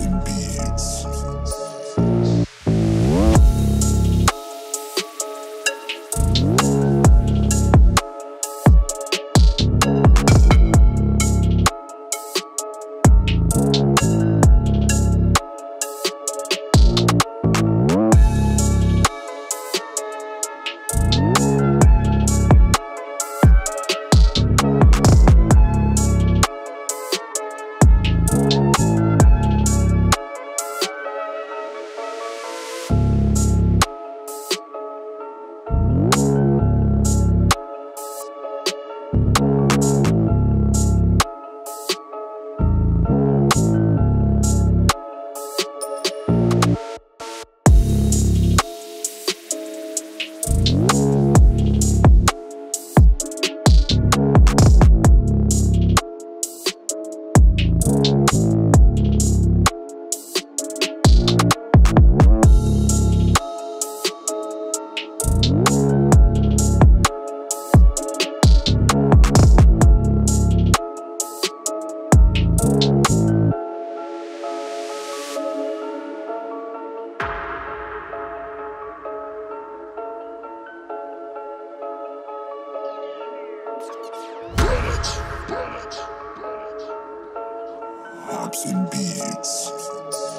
in being. Hops and beats.